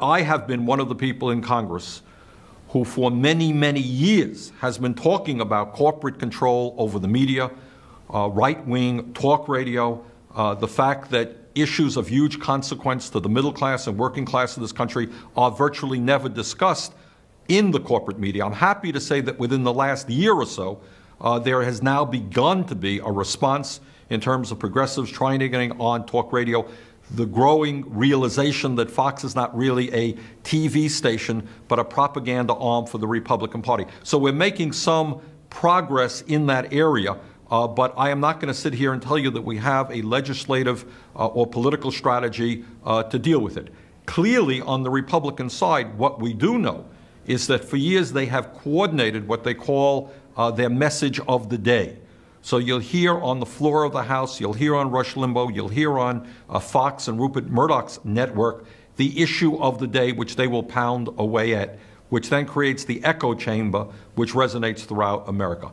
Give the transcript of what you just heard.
I have been one of the people in Congress who, for many, many years, has been talking about corporate control over the media, uh, right wing talk radio, uh, the fact that issues of huge consequence to the middle class and working class of this country are virtually never discussed in the corporate media. I'm happy to say that within the last year or so, uh, there has now begun to be a response in terms of progressives trying to get on talk radio the growing realization that Fox is not really a TV station, but a propaganda arm for the Republican Party. So we're making some progress in that area, uh, but I am not going to sit here and tell you that we have a legislative uh, or political strategy uh, to deal with it. Clearly, on the Republican side, what we do know is that for years they have coordinated what they call uh, their message of the day. So you'll hear on the floor of the House, you'll hear on Rush Limbaugh, you'll hear on uh, Fox and Rupert Murdoch's network the issue of the day, which they will pound away at, which then creates the echo chamber, which resonates throughout America.